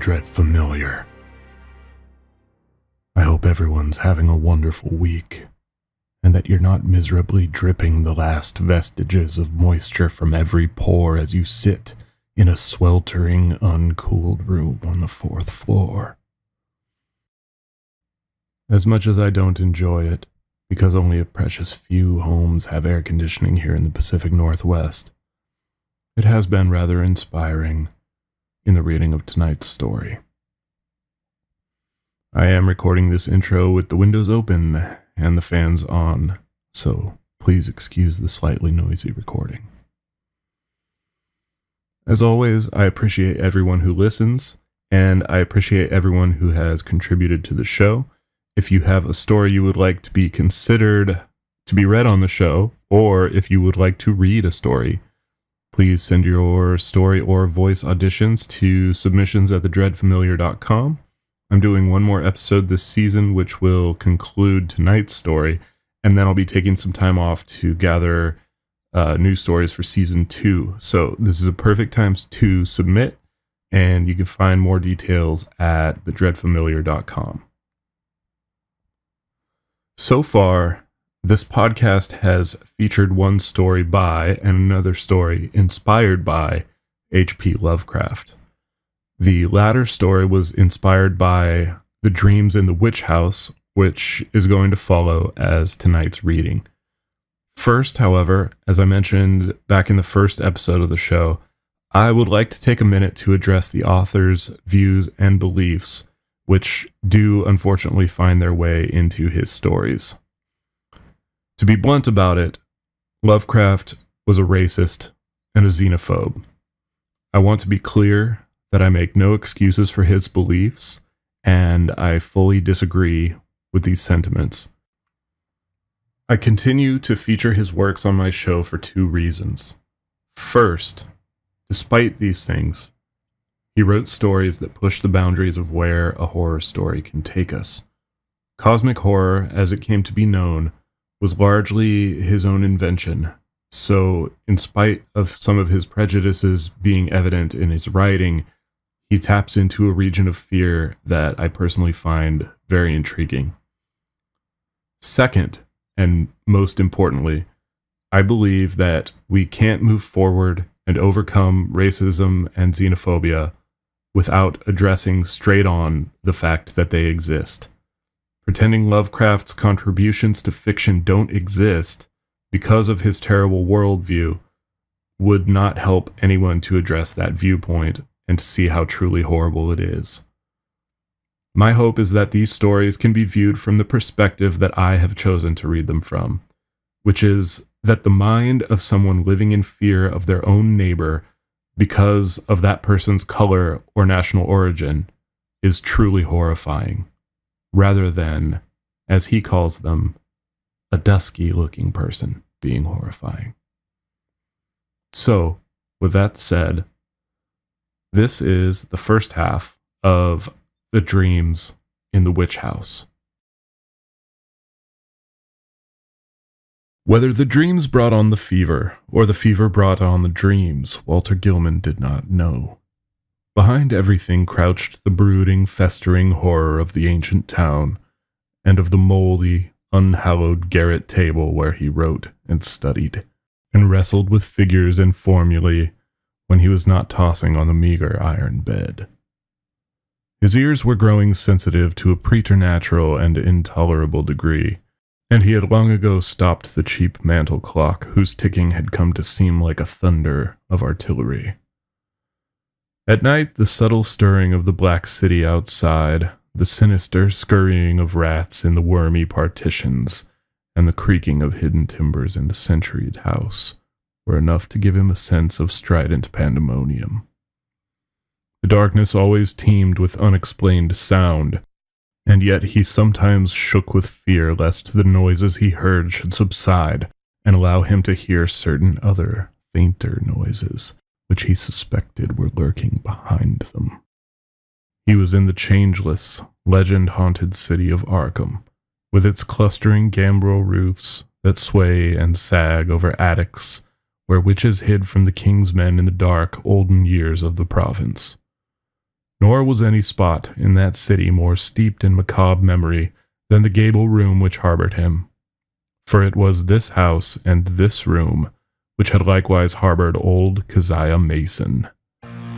Dread Familiar. I hope everyone's having a wonderful week and that you're not miserably dripping the last vestiges of moisture from every pore as you sit in a sweltering, uncooled room on the fourth floor. As much as I don't enjoy it, because only a precious few homes have air conditioning here in the Pacific Northwest, it has been rather inspiring in the reading of tonight's story. I am recording this intro with the windows open and the fans on, so please excuse the slightly noisy recording. As always, I appreciate everyone who listens, and I appreciate everyone who has contributed to the show. If you have a story you would like to be considered to be read on the show, or if you would like to read a story, please send your story or voice auditions to submissions at thedreadfamiliar.com. I'm doing one more episode this season, which will conclude tonight's story, and then I'll be taking some time off to gather uh, new stories for season two. So this is a perfect time to submit, and you can find more details at thedreadfamiliar.com. So far, this podcast has featured one story by and another story inspired by H.P. Lovecraft. The latter story was inspired by The Dreams in the Witch House, which is going to follow as tonight's reading. First, however, as I mentioned back in the first episode of the show, I would like to take a minute to address the author's views and beliefs, which do unfortunately find their way into his stories. To be blunt about it, Lovecraft was a racist and a xenophobe. I want to be clear that I make no excuses for his beliefs, and I fully disagree with these sentiments. I continue to feature his works on my show for two reasons. First, despite these things, he wrote stories that push the boundaries of where a horror story can take us. Cosmic horror, as it came to be known, was largely his own invention. So, in spite of some of his prejudices being evident in his writing, he taps into a region of fear that I personally find very intriguing. Second, and most importantly, I believe that we can't move forward and overcome racism and xenophobia without addressing straight on the fact that they exist. Pretending Lovecraft's contributions to fiction don't exist because of his terrible worldview would not help anyone to address that viewpoint and to see how truly horrible it is. My hope is that these stories can be viewed from the perspective that I have chosen to read them from, which is that the mind of someone living in fear of their own neighbor because of that person's color or national origin is truly horrifying rather than, as he calls them, a dusky looking person being horrifying. So, with that said, this is the first half of The Dreams in the Witch House. Whether the dreams brought on the fever, or the fever brought on the dreams, Walter Gilman did not know. Behind everything crouched the brooding, festering horror of the ancient town, and of the moldy, unhallowed garret table where he wrote and studied, and wrestled with figures and formulae when he was not tossing on the meager iron bed. His ears were growing sensitive to a preternatural and intolerable degree, and he had long ago stopped the cheap mantel clock whose ticking had come to seem like a thunder of artillery. At night, the subtle stirring of the black city outside, the sinister scurrying of rats in the wormy partitions, and the creaking of hidden timbers in the centuried house were enough to give him a sense of strident pandemonium. The darkness always teemed with unexplained sound, and yet he sometimes shook with fear lest the noises he heard should subside and allow him to hear certain other, fainter noises which he suspected were lurking behind them. He was in the changeless, legend haunted city of Arkham, with its clustering gambrel roofs that sway and sag over attics where witches hid from the king's men in the dark, olden years of the province. Nor was any spot in that city more steeped in macabre memory than the gable room which harbored him. For it was this house and this room which had likewise harbored old Keziah Mason,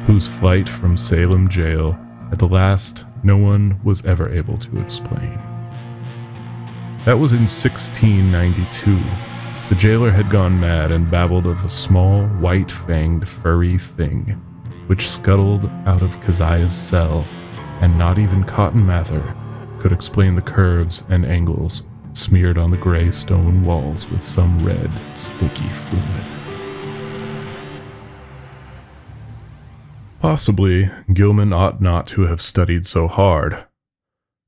whose flight from Salem jail at the last no one was ever able to explain. That was in 1692. The jailer had gone mad and babbled of a small, white fanged, furry thing which scuttled out of Keziah's cell, and not even Cotton Mather could explain the curves and angles smeared on the gray stone walls with some red, sticky fluid. Possibly, Gilman ought not to have studied so hard.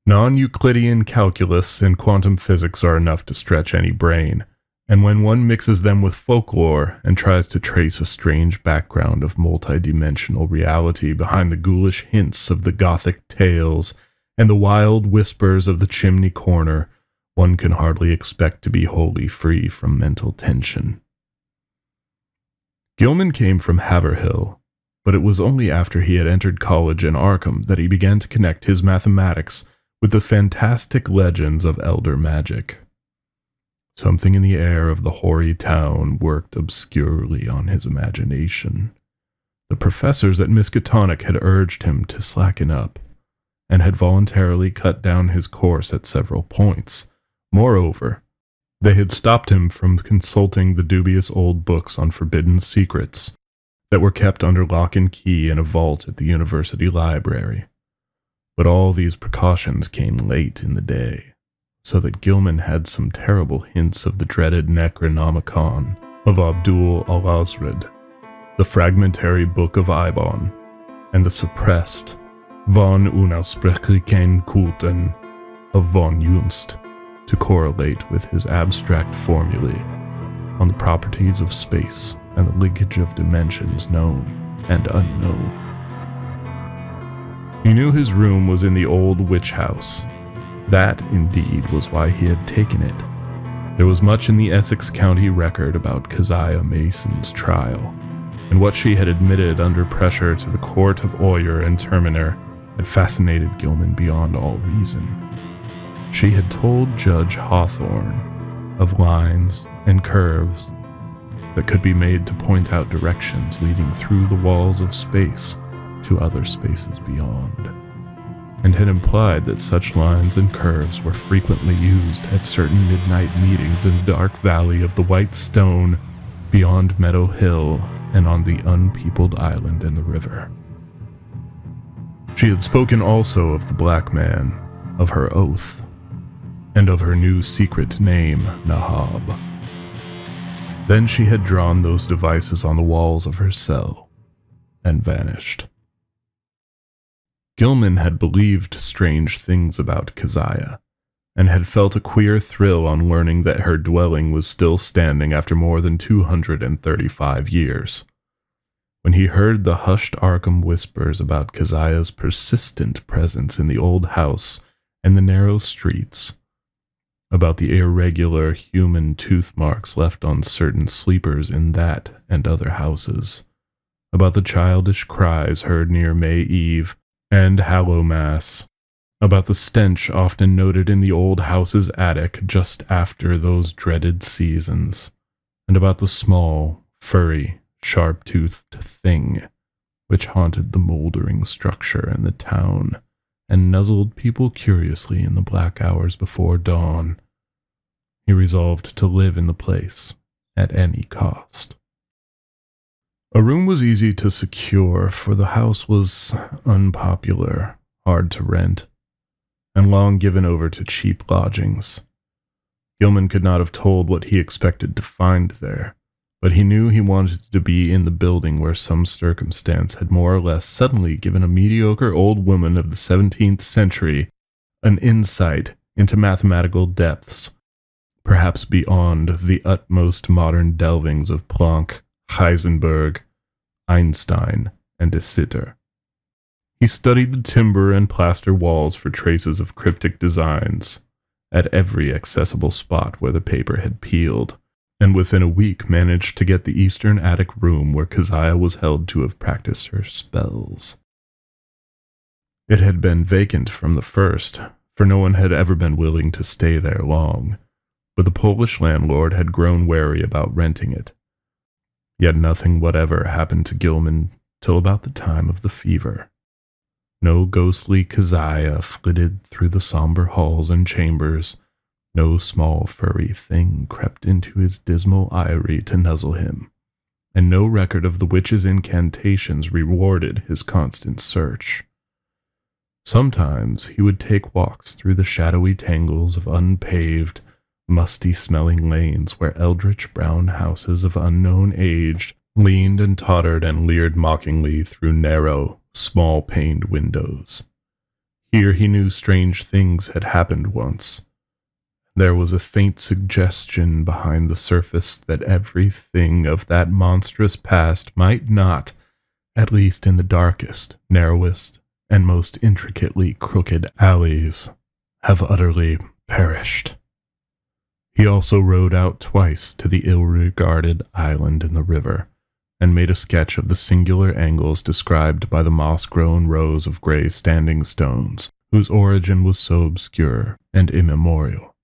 Non Euclidean calculus and quantum physics are enough to stretch any brain, and when one mixes them with folklore and tries to trace a strange background of multidimensional reality behind the ghoulish hints of the Gothic tales and the wild whispers of the chimney corner, one can hardly expect to be wholly free from mental tension. Gilman came from Haverhill, but it was only after he had entered college in Arkham that he began to connect his mathematics with the fantastic legends of elder magic. Something in the air of the hoary town worked obscurely on his imagination. The professors at Miskatonic had urged him to slacken up, and had voluntarily cut down his course at several points. Moreover, they had stopped him from consulting the dubious old books on forbidden secrets that were kept under lock and key in a vault at the university library. But all these precautions came late in the day, so that Gilman had some terrible hints of the dreaded Necronomicon of Abdul Alhazred, the fragmentary Book of Eibon, and the suppressed Von Unaussprechlichen Kulten of von Junzt to correlate with his abstract formulae on the properties of space and the linkage of dimensions known and unknown. He knew his room was in the old witch house. That, indeed, was why he had taken it. There was much in the Essex County record about Keziah Mason's trial, and what she had admitted under pressure to the court of Oyer and Terminer had fascinated Gilman beyond all reason. She had told Judge Hawthorne of lines and curves that could be made to point out directions leading through the walls of space to other spaces beyond, and had implied that such lines and curves were frequently used at certain midnight meetings in the dark valley of the White Stone beyond Meadow Hill and on the unpeopled island in the river. She had spoken also of the black man, of her oath, and of her new secret name, Nahab. Then she had drawn those devices on the walls of her cell and vanished. Gilman had believed strange things about Keziah, and had felt a queer thrill on learning that her dwelling was still standing after more than 235 years. When he heard the hushed Arkham whispers about Keziah's persistent presence in the old house and the narrow streets, about the irregular human tooth marks left on certain sleepers in that and other houses, about the childish cries heard near May Eve and Hallowmass, about the stench often noted in the old house's attic just after those dreaded seasons, and about the small, furry, sharp toothed thing which haunted the moldering structure in the town and nuzzled people curiously in the black hours before dawn, he resolved to live in the place at any cost. A room was easy to secure, for the house was unpopular, hard to rent, and long given over to cheap lodgings. Gilman could not have told what he expected to find there, but he knew he wanted to be in the building where some circumstance had more or less suddenly given a mediocre old woman of the 17th century an insight into mathematical depths, perhaps beyond the utmost modern delvings of Planck, Heisenberg, Einstein, and de Sitter. He studied the timber and plaster walls for traces of cryptic designs at every accessible spot where the paper had peeled and within a week managed to get the eastern attic room where Keziah was held to have practiced her spells. It had been vacant from the first, for no one had ever been willing to stay there long, but the Polish landlord had grown wary about renting it. Yet nothing whatever happened to Gilman till about the time of the fever. No ghostly Keziah flitted through the somber halls and chambers. No small furry thing crept into his dismal eyrie to nuzzle him, and no record of the witch's incantations rewarded his constant search. Sometimes he would take walks through the shadowy tangles of unpaved, musty smelling lanes where eldritch brown houses of unknown age leaned and tottered and leered mockingly through narrow, small paned windows. Here he knew strange things had happened once. There was a faint suggestion behind the surface that everything of that monstrous past might not, at least in the darkest, narrowest, and most intricately crooked alleys, have utterly perished. He also rode out twice to the ill regarded island in the river, and made a sketch of the singular angles described by the moss grown rows of gray standing stones, whose origin was so obscure and immemorial.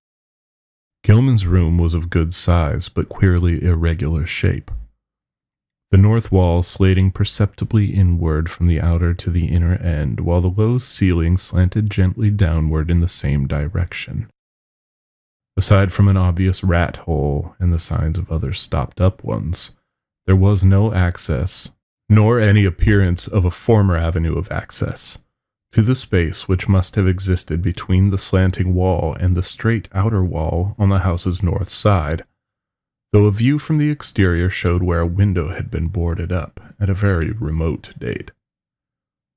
Gilman's room was of good size, but queerly irregular shape the north wall slating perceptibly inward from the outer to the inner end, while the low ceiling slanted gently downward in the same direction. Aside from an obvious rat hole and the signs of other stopped up ones, there was no access, nor any appearance of a former avenue of access, to the space which must have existed between the slanting wall and the straight outer wall on the house's north side, though a view from the exterior showed where a window had been boarded up at a very remote date.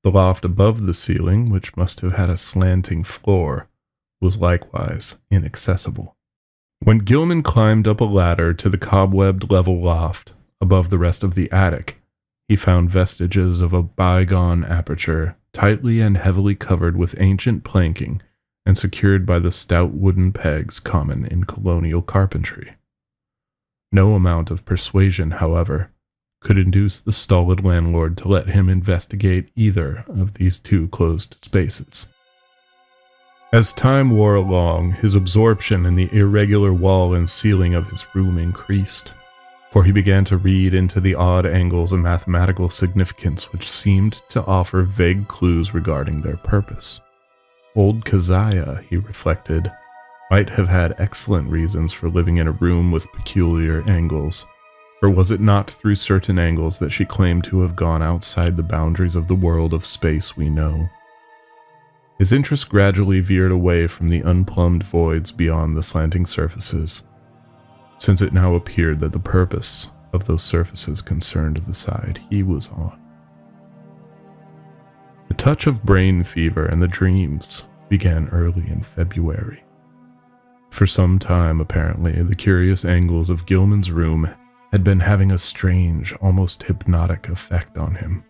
The loft above the ceiling, which must have had a slanting floor, was likewise inaccessible. When Gilman climbed up a ladder to the cobwebbed level loft above the rest of the attic, he found vestiges of a bygone aperture, tightly and heavily covered with ancient planking and secured by the stout wooden pegs common in colonial carpentry. No amount of persuasion, however, could induce the stolid landlord to let him investigate either of these two closed spaces. As time wore along, his absorption in the irregular wall and ceiling of his room increased, for he began to read into the odd angles a mathematical significance which seemed to offer vague clues regarding their purpose. Old Keziah, he reflected, might have had excellent reasons for living in a room with peculiar angles. For was it not through certain angles that she claimed to have gone outside the boundaries of the world of space we know? His interest gradually veered away from the unplumbed voids beyond the slanting surfaces, since it now appeared that the purpose of those surfaces concerned the side he was on. The touch of brain fever and the dreams began early in February. For some time, apparently, the curious angles of Gilman's room had been having a strange, almost hypnotic effect on him.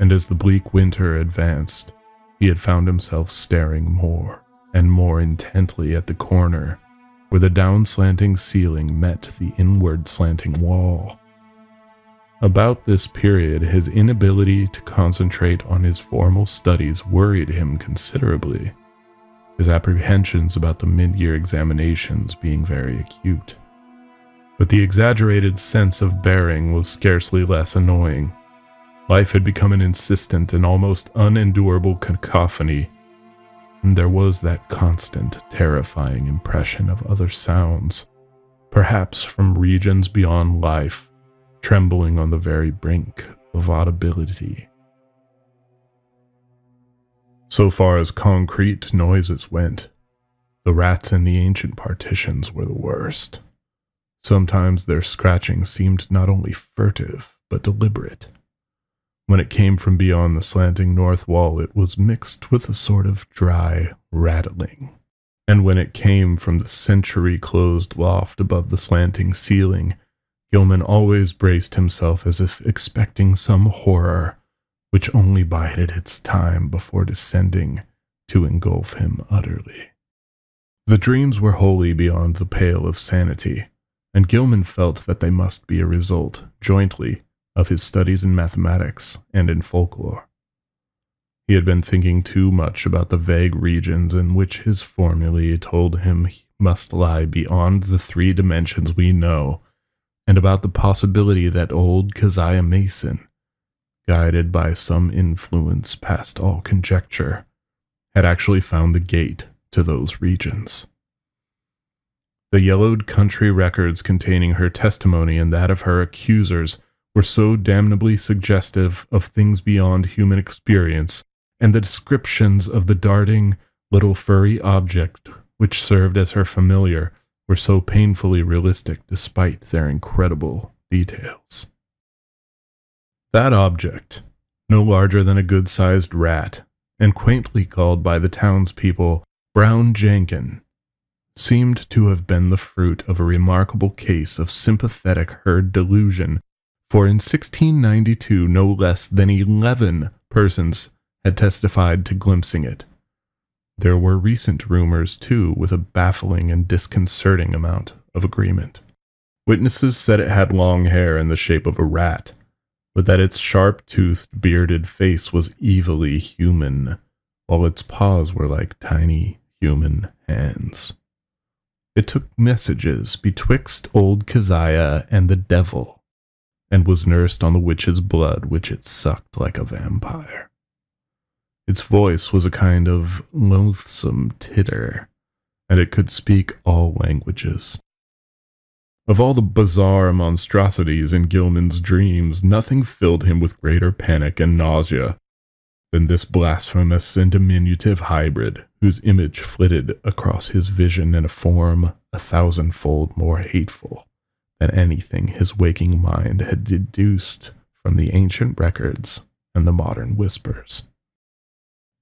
And as the bleak winter advanced, he had found himself staring more and more intently at the corner where the down slanting ceiling met the inward slanting wall. About this period, his inability to concentrate on his formal studies worried him considerably his apprehensions about the mid year examinations being very acute. But the exaggerated sense of bearing was scarcely less annoying. Life had become an insistent and almost unendurable cacophony, and there was that constant, terrifying impression of other sounds, perhaps from regions beyond life, trembling on the very brink of audibility. So far as concrete noises went, the rats in the ancient partitions were the worst. Sometimes their scratching seemed not only furtive, but deliberate. When it came from beyond the slanting north wall, it was mixed with a sort of dry rattling. And when it came from the century closed loft above the slanting ceiling, Gilman always braced himself as if expecting some horror which only bided its time before descending to engulf him utterly. The dreams were wholly beyond the pale of sanity, and Gilman felt that they must be a result, jointly, of his studies in mathematics and in folklore. He had been thinking too much about the vague regions in which his formulae told him he must lie beyond the three dimensions we know, and about the possibility that old Keziah Mason, guided by some influence past all conjecture, had actually found the gate to those regions. The yellowed country records containing her testimony and that of her accusers were so damnably suggestive of things beyond human experience and the descriptions of the darting little furry object which served as her familiar were so painfully realistic despite their incredible details. That object, no larger than a good sized rat, and quaintly called by the townspeople Brown Jenkin, seemed to have been the fruit of a remarkable case of sympathetic herd delusion, for in 1692 no less than eleven persons had testified to glimpsing it. There were recent rumors, too, with a baffling and disconcerting amount of agreement. Witnesses said it had long hair in the shape of a rat, but that its sharp toothed, bearded face was evilly human, while its paws were like tiny human hands. It took messages betwixt old Keziah and the devil, and was nursed on the witch's blood which it sucked like a vampire. Its voice was a kind of loathsome titter, and it could speak all languages. Of all the bizarre monstrosities in Gilman's dreams, nothing filled him with greater panic and nausea than this blasphemous and diminutive hybrid, whose image flitted across his vision in a form a thousandfold more hateful than anything his waking mind had deduced from the ancient records and the modern whispers.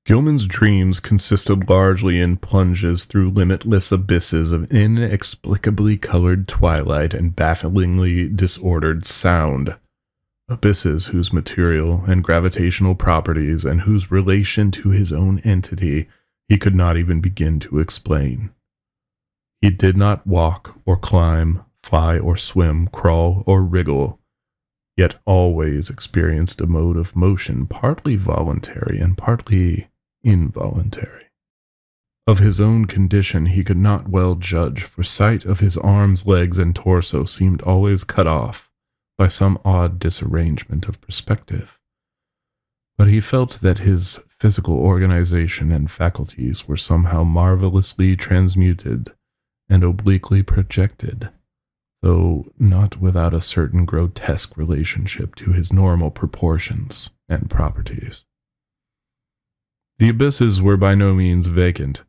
Gilman's dreams consisted largely in plunges through limitless abysses of inexplicably colored twilight and bafflingly disordered sound. Abysses whose material and gravitational properties and whose relation to his own entity he could not even begin to explain. He did not walk or climb, fly or swim, crawl or wriggle, yet always experienced a mode of motion partly voluntary and partly involuntary. Of his own condition he could not well judge, for sight of his arms, legs, and torso seemed always cut off by some odd disarrangement of perspective. But he felt that his physical organization and faculties were somehow marvelously transmuted and obliquely projected, though not without a certain grotesque relationship to his normal proportions and properties. The abysses were by no means vacant,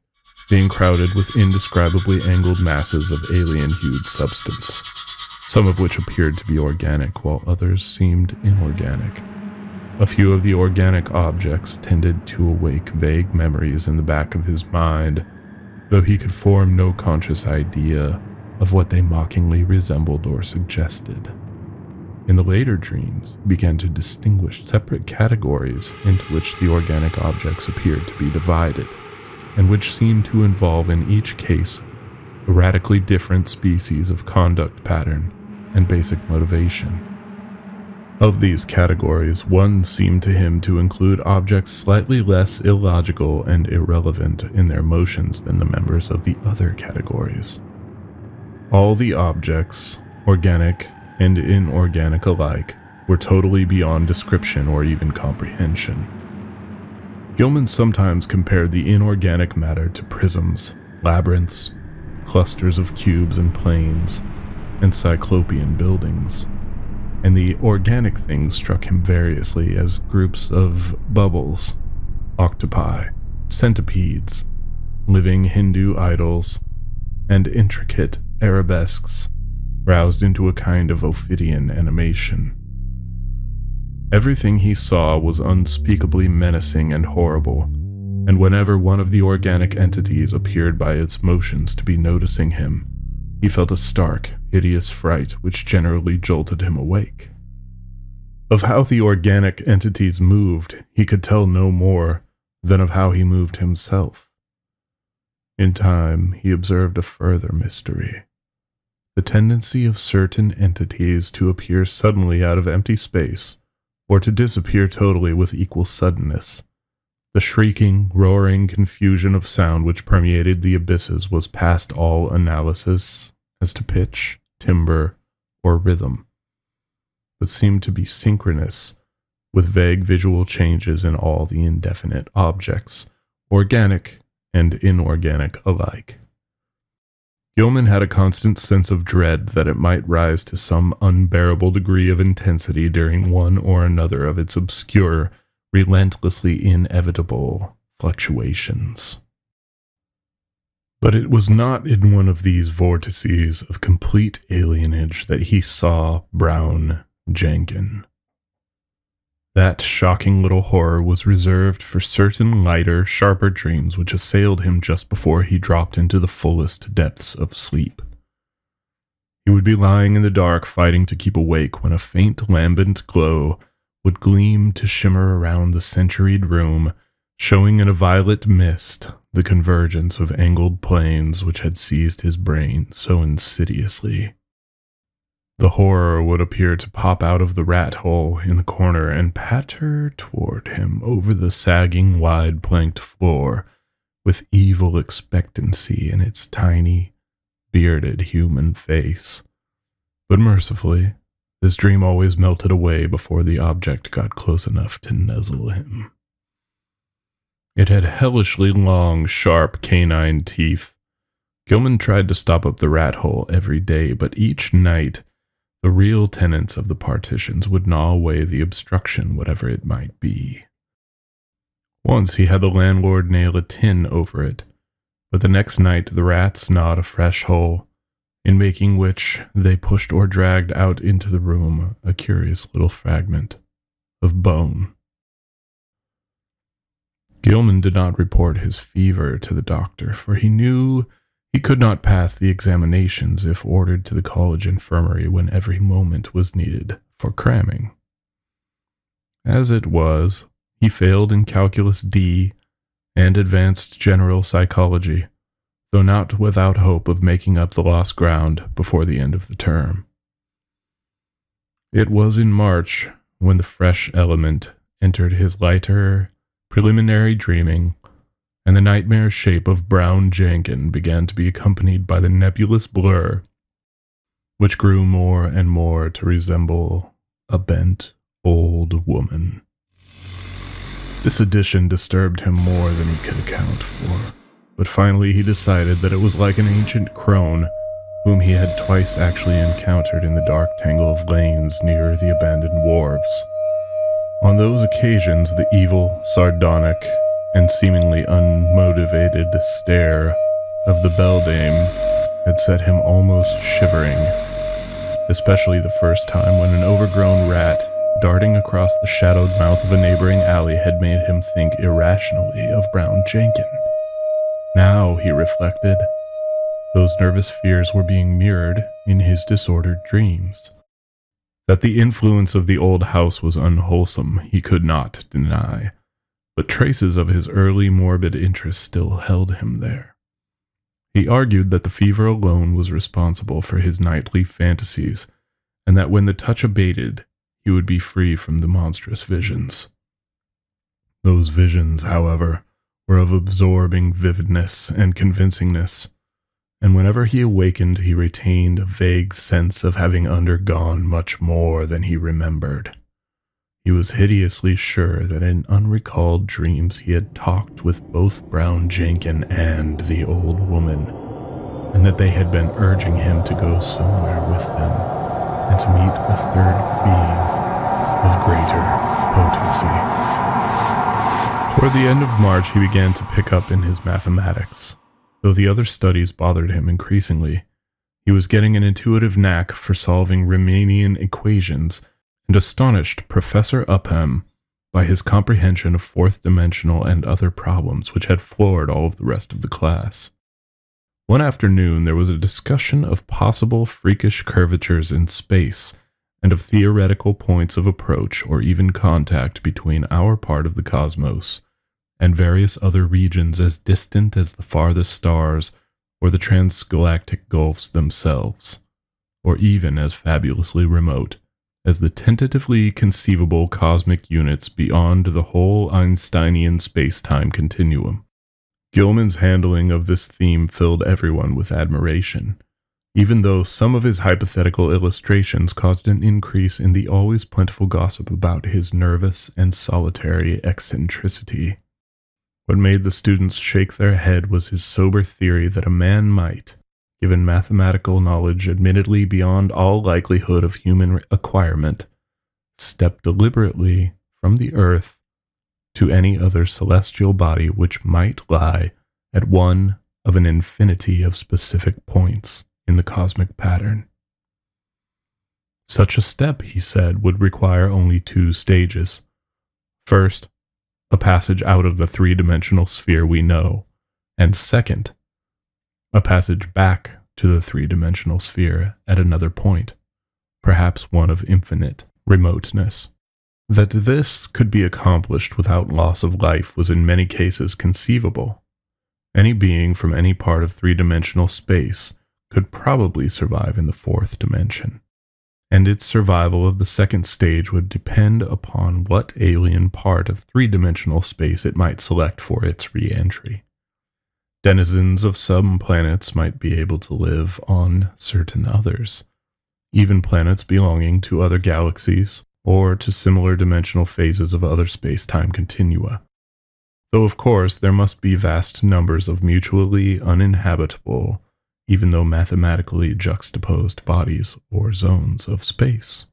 being crowded with indescribably angled masses of alien hued substance, some of which appeared to be organic while others seemed inorganic. A few of the organic objects tended to awake vague memories in the back of his mind, though he could form no conscious idea of what they mockingly resembled or suggested. In the later dreams, he began to distinguish separate categories into which the organic objects appeared to be divided, and which seemed to involve in each case a radically different species of conduct pattern and basic motivation. Of these categories, one seemed to him to include objects slightly less illogical and irrelevant in their motions than the members of the other categories. All the objects, organic, and inorganic alike, were totally beyond description or even comprehension. Gilman sometimes compared the inorganic matter to prisms, labyrinths, clusters of cubes and planes, and cyclopean buildings, and the organic things struck him variously as groups of bubbles, octopi, centipedes, living Hindu idols, and intricate arabesques roused into a kind of Ophidian animation. Everything he saw was unspeakably menacing and horrible, and whenever one of the organic entities appeared by its motions to be noticing him, he felt a stark, hideous fright which generally jolted him awake. Of how the organic entities moved, he could tell no more than of how he moved himself. In time, he observed a further mystery the tendency of certain entities to appear suddenly out of empty space, or to disappear totally with equal suddenness. The shrieking, roaring confusion of sound which permeated the abysses was past all analysis as to pitch, timbre, or rhythm, but seemed to be synchronous with vague visual changes in all the indefinite objects, organic and inorganic alike. Gilman had a constant sense of dread that it might rise to some unbearable degree of intensity during one or another of its obscure, relentlessly inevitable fluctuations. But it was not in one of these vortices of complete alienage that he saw Brown Jenkin. That shocking little horror was reserved for certain lighter, sharper dreams which assailed him just before he dropped into the fullest depths of sleep. He would be lying in the dark fighting to keep awake when a faint lambent glow would gleam to shimmer around the centuried room, showing in a violet mist the convergence of angled planes which had seized his brain so insidiously. The horror would appear to pop out of the rat hole in the corner and patter toward him over the sagging, wide planked floor with evil expectancy in its tiny, bearded human face. But mercifully, this dream always melted away before the object got close enough to nuzzle him. It had hellishly long, sharp canine teeth. Gilman tried to stop up the rat hole every day, but each night the real tenants of the partitions would gnaw away the obstruction, whatever it might be. Once he had the landlord nail a tin over it, but the next night the rats gnawed a fresh hole, in making which they pushed or dragged out into the room a curious little fragment of bone. Gilman did not report his fever to the doctor, for he knew he could not pass the examinations if ordered to the college infirmary when every moment was needed for cramming. As it was, he failed in Calculus D and advanced general psychology, though not without hope of making up the lost ground before the end of the term. It was in March when the fresh element entered his lighter, preliminary dreaming and the nightmare shape of Brown Jenkin began to be accompanied by the nebulous blur, which grew more and more to resemble a bent old woman. This addition disturbed him more than he could account for, but finally he decided that it was like an ancient crone whom he had twice actually encountered in the dark tangle of lanes near the abandoned wharves. On those occasions, the evil, sardonic, and seemingly unmotivated stare of the beldame had set him almost shivering, especially the first time when an overgrown rat darting across the shadowed mouth of a neighboring alley had made him think irrationally of Brown Jenkin. Now, he reflected, those nervous fears were being mirrored in his disordered dreams. That the influence of the old house was unwholesome, he could not deny but traces of his early morbid interest still held him there. He argued that the fever alone was responsible for his nightly fantasies, and that when the touch abated, he would be free from the monstrous visions. Those visions, however, were of absorbing vividness and convincingness, and whenever he awakened, he retained a vague sense of having undergone much more than he remembered. He was hideously sure that in unrecalled dreams he had talked with both Brown Jenkin and the old woman, and that they had been urging him to go somewhere with them and to meet a third being of greater potency. Toward the end of March, he began to pick up in his mathematics, though the other studies bothered him increasingly. He was getting an intuitive knack for solving Riemannian equations and astonished Professor Upham by his comprehension of fourth dimensional and other problems which had floored all of the rest of the class. One afternoon, there was a discussion of possible freakish curvatures in space and of theoretical points of approach or even contact between our part of the cosmos and various other regions as distant as the farthest stars or the transgalactic gulfs themselves. or even as fabulously remote as the tentatively conceivable cosmic units beyond the whole Einsteinian space time continuum. Gilman's handling of this theme filled everyone with admiration, even though some of his hypothetical illustrations caused an increase in the always plentiful gossip about his nervous and solitary eccentricity. What made the students shake their head was his sober theory that a man might, given mathematical knowledge admittedly beyond all likelihood of human acquirement, step deliberately from the earth to any other celestial body which might lie at one of an infinity of specific points in the cosmic pattern. Such a step, he said, would require only two stages. First, a passage out of the three dimensional sphere we know, and second, a passage back to the three dimensional sphere at another point, perhaps one of infinite remoteness. That this could be accomplished without loss of life was in many cases conceivable. Any being from any part of three dimensional space could probably survive in the fourth dimension and its survival of the second stage would depend upon what alien part of three dimensional space it might select for its re entry. Denizens of some planets might be able to live on certain others, even planets belonging to other galaxies or to similar dimensional phases of other space time continua. Though, of course, there must be vast numbers of mutually uninhabitable even though mathematically juxtaposed bodies or zones of space.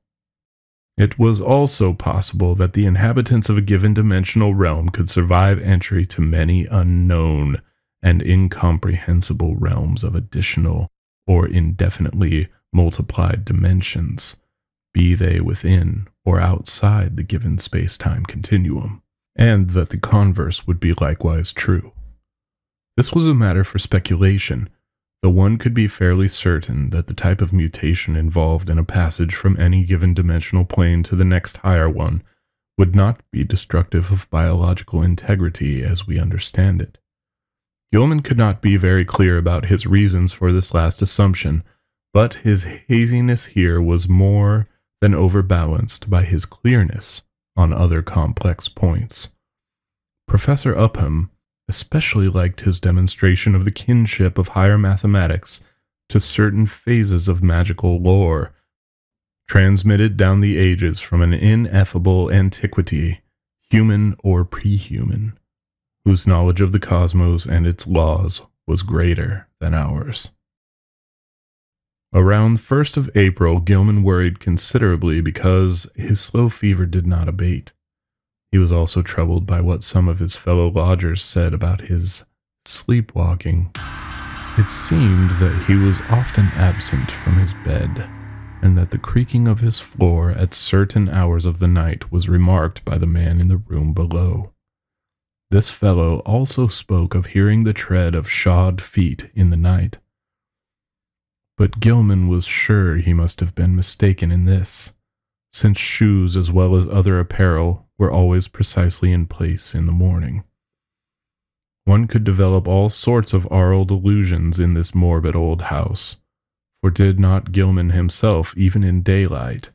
It was also possible that the inhabitants of a given dimensional realm could survive entry to many unknown and incomprehensible realms of additional or indefinitely multiplied dimensions, be they within or outside the given space time continuum, and that the converse would be likewise true. This was a matter for speculation though one could be fairly certain that the type of mutation involved in a passage from any given dimensional plane to the next higher one would not be destructive of biological integrity as we understand it. Gilman could not be very clear about his reasons for this last assumption, but his haziness here was more than overbalanced by his clearness on other complex points. Professor Upham especially liked his demonstration of the kinship of higher mathematics to certain phases of magical lore, transmitted down the ages from an ineffable antiquity, human or prehuman, whose knowledge of the cosmos and its laws was greater than ours. Around 1st of April, Gilman worried considerably because his slow fever did not abate. He was also troubled by what some of his fellow lodgers said about his sleepwalking. It seemed that he was often absent from his bed, and that the creaking of his floor at certain hours of the night was remarked by the man in the room below. This fellow also spoke of hearing the tread of shod feet in the night. But Gilman was sure he must have been mistaken in this, since shoes as well as other apparel were always precisely in place in the morning. One could develop all sorts of aural delusions in this morbid old house, for did not Gilman himself, even in daylight,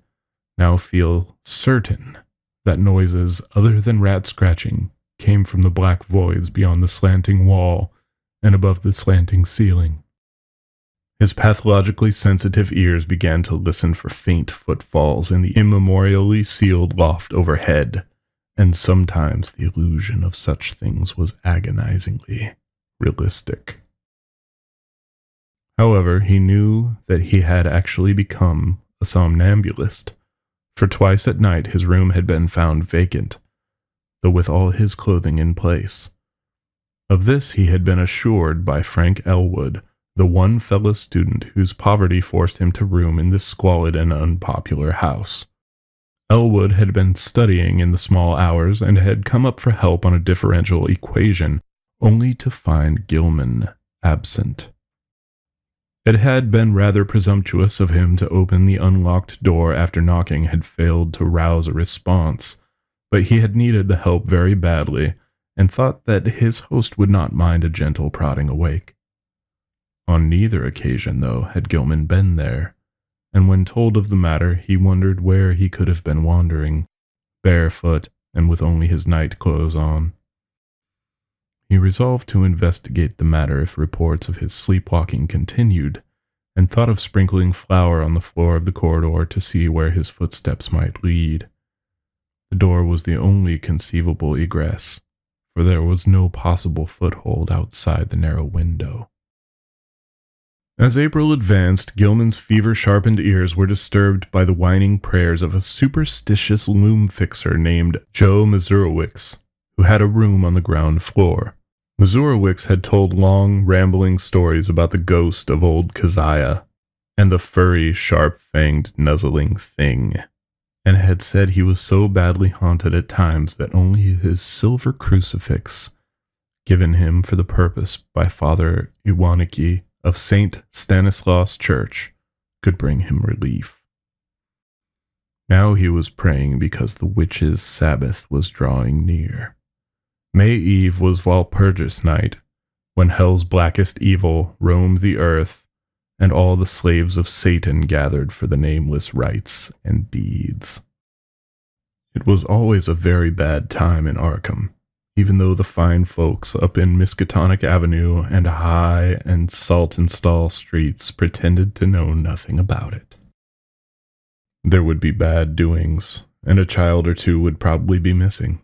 now feel certain that noises other than rat scratching came from the black voids beyond the slanting wall and above the slanting ceiling? His pathologically sensitive ears began to listen for faint footfalls in the immemorially sealed loft overhead and sometimes the illusion of such things was agonizingly realistic. However, he knew that he had actually become a somnambulist, for twice at night his room had been found vacant, though with all his clothing in place. Of this he had been assured by Frank Elwood, the one fellow student whose poverty forced him to room in this squalid and unpopular house. Elwood had been studying in the small hours and had come up for help on a differential equation, only to find Gilman absent. It had been rather presumptuous of him to open the unlocked door after knocking had failed to rouse a response, but he had needed the help very badly and thought that his host would not mind a gentle prodding awake. On neither occasion, though, had Gilman been there, and when told of the matter, he wondered where he could have been wandering, barefoot and with only his night clothes on. He resolved to investigate the matter if reports of his sleepwalking continued, and thought of sprinkling flour on the floor of the corridor to see where his footsteps might lead. The door was the only conceivable egress, for there was no possible foothold outside the narrow window. As April advanced, Gilman's fever sharpened ears were disturbed by the whining prayers of a superstitious loom fixer named Joe Mazurowicz, who had a room on the ground floor. Mazurowicz had told long, rambling stories about the ghost of old Keziah and the furry, sharp fanged, nuzzling thing, and had said he was so badly haunted at times that only his silver crucifix, given him for the purpose by Father Iwanicki of St. Stanislaus Church, could bring him relief. Now he was praying because the witch's Sabbath was drawing near. May Eve was Walpurgis night, when hell's blackest evil roamed the earth, and all the slaves of Satan gathered for the nameless rites and deeds. It was always a very bad time in Arkham, even though the fine folks up in Miskatonic Avenue and High and Saltonstall streets pretended to know nothing about it. There would be bad doings, and a child or two would probably be missing.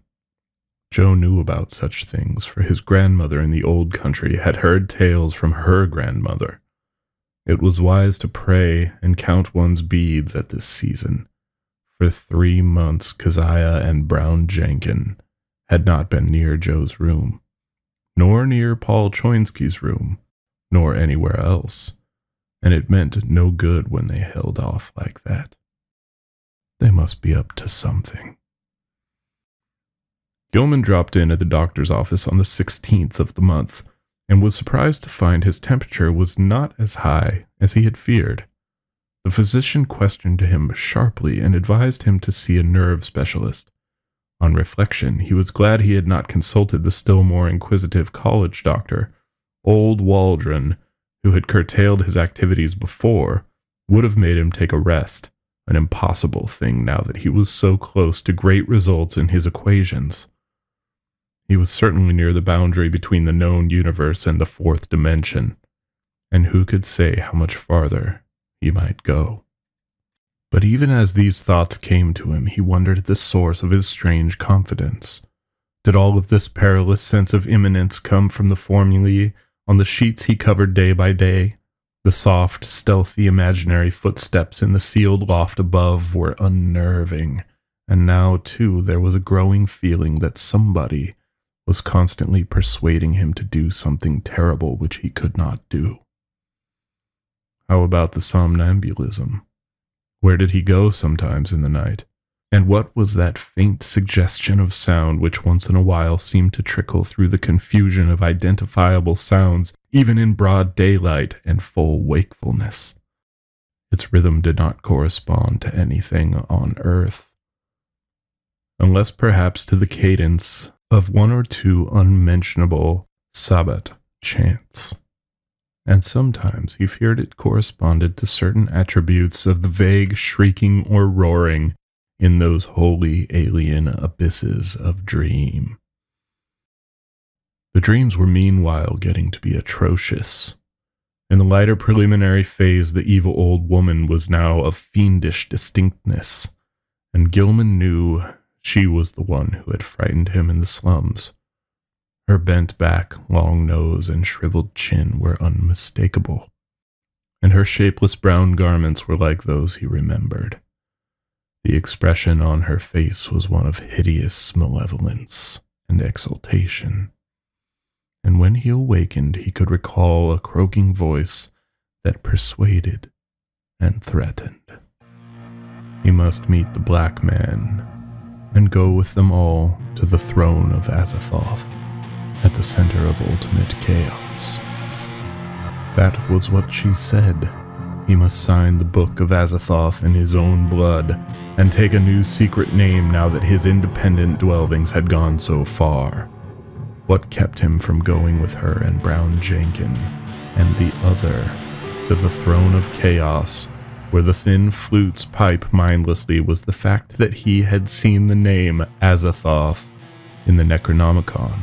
Joe knew about such things, for his grandmother in the old country had heard tales from her grandmother. It was wise to pray and count one's beads at this season. For three months, Keziah and Brown Jenkin had not been near Joe's room, nor near Paul Choynski's room, nor anywhere else, and it meant no good when they held off like that. They must be up to something. Gilman dropped in at the doctor's office on the 16th of the month and was surprised to find his temperature was not as high as he had feared. The physician questioned him sharply and advised him to see a nerve specialist. On reflection, he was glad he had not consulted the still more inquisitive college doctor. Old Waldron, who had curtailed his activities before, would have made him take a rest, an impossible thing now that he was so close to great results in his equations. He was certainly near the boundary between the known universe and the fourth dimension, and who could say how much farther he might go? But even as these thoughts came to him, he wondered at the source of his strange confidence. Did all of this perilous sense of imminence come from the formulae on the sheets he covered day by day? The soft, stealthy, imaginary footsteps in the sealed loft above were unnerving, and now, too, there was a growing feeling that somebody was constantly persuading him to do something terrible which he could not do. How about the somnambulism? Where did he go sometimes in the night? And what was that faint suggestion of sound which once in a while seemed to trickle through the confusion of identifiable sounds, even in broad daylight and full wakefulness? Its rhythm did not correspond to anything on earth, unless perhaps to the cadence of one or two unmentionable Sabbat chants. And sometimes he feared it corresponded to certain attributes of the vague shrieking or roaring in those wholly alien abysses of dream. The dreams were meanwhile getting to be atrocious. In the lighter preliminary phase, the evil old woman was now of fiendish distinctness, and Gilman knew she was the one who had frightened him in the slums. Her bent back, long nose, and shriveled chin were unmistakable, and her shapeless brown garments were like those he remembered. The expression on her face was one of hideous malevolence and exultation, and when he awakened, he could recall a croaking voice that persuaded and threatened. He must meet the black man and go with them all to the throne of Azathoth, at the center of ultimate chaos. That was what she said. He must sign the book of Azathoth in his own blood, and take a new secret name now that his independent dwellings had gone so far. What kept him from going with her and Brown Jenkin and the other to the throne of chaos where the thin flutes pipe mindlessly was the fact that he had seen the name Azathoth in the Necronomicon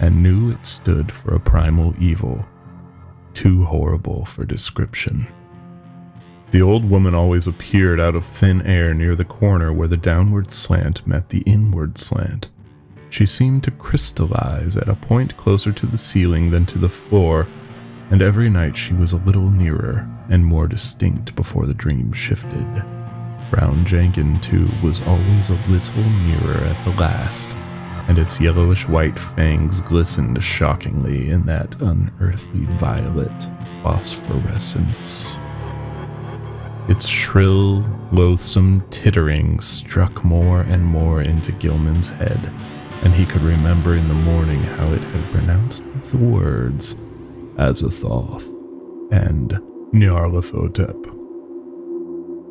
and knew it stood for a primal evil, too horrible for description. The old woman always appeared out of thin air near the corner where the downward slant met the inward slant. She seemed to crystallize at a point closer to the ceiling than to the floor, and every night she was a little nearer and more distinct before the dream shifted. Brown Jenkin, too, was always a little nearer at the last, and its yellowish white fangs glistened shockingly in that unearthly violet phosphorescence. Its shrill, loathsome tittering struck more and more into Gilman's head, and he could remember in the morning how it had pronounced the words Azathoth and Nyarlathotep.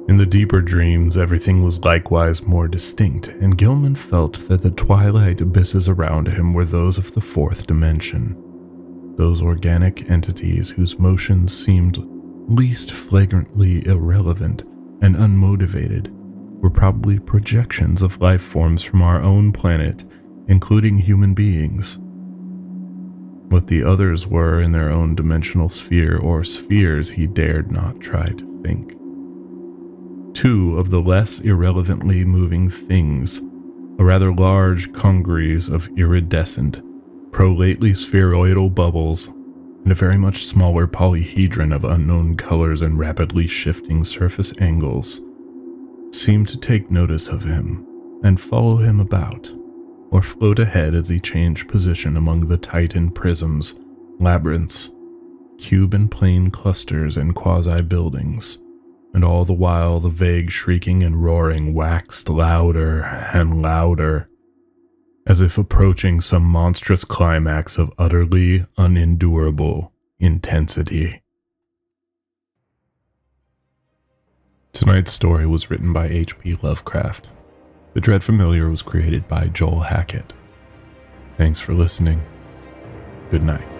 In the deeper dreams, everything was likewise more distinct, and Gilman felt that the twilight abysses around him were those of the fourth dimension. Those organic entities whose motions seemed least flagrantly irrelevant and unmotivated were probably projections of life forms from our own planet, including human beings. What the others were in their own dimensional sphere or spheres he dared not try to think. Two of the less irrelevantly moving things, a rather large congeries of iridescent, prolately spheroidal bubbles, and a very much smaller polyhedron of unknown colors and rapidly shifting surface angles, seemed to take notice of him and follow him about, or float ahead as he changed position among the titan prisms, labyrinths, cube and plane clusters, and quasi buildings and all the while the vague shrieking and roaring waxed louder and louder, as if approaching some monstrous climax of utterly unendurable intensity. Tonight's story was written by H.P. Lovecraft. The Dread Familiar was created by Joel Hackett. Thanks for listening. Good night.